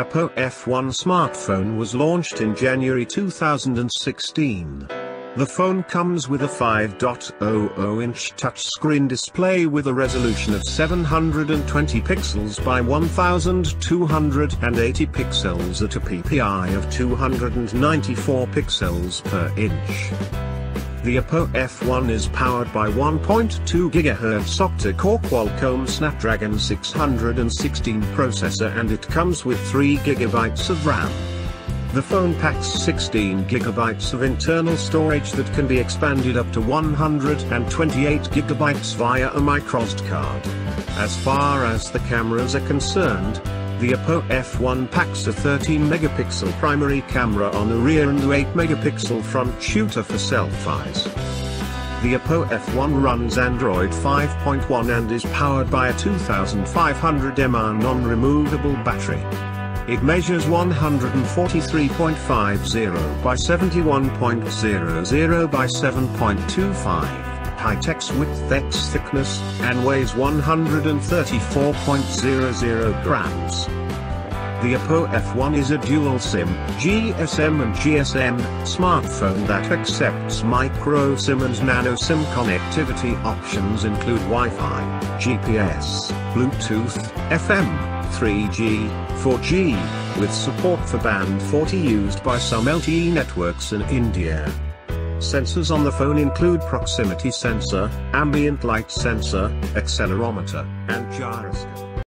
Oppo F1 smartphone was launched in January 2016. The phone comes with a 5.00-inch touchscreen display with a resolution of 720 pixels by 1280 pixels at a PPI of 294 pixels per inch. The Oppo F1 is powered by 1.2 GHz octa-core Qualcomm Snapdragon 616 processor and it comes with 3 GB of RAM. The phone packs 16 GB of internal storage that can be expanded up to 128 GB via a microSD card. As far as the cameras are concerned, the Oppo F1 packs a 13-megapixel primary camera on the rear and 8-megapixel front shooter for selfies. The Oppo F1 runs Android 5.1 and is powered by a 2500 mAh non-removable battery. It measures 143.50 by 71.00 by 7.25 Pitex width x thickness, and weighs 134.00 grams. The Oppo F1 is a dual SIM, GSM and GSM, smartphone that accepts micro SIM and nano SIM connectivity options include Wi-Fi, GPS, Bluetooth, FM, 3G, 4G, with support for band 40 used by some LTE networks in India. Sensors on the phone include proximity sensor, ambient light sensor, accelerometer, and gyroscope.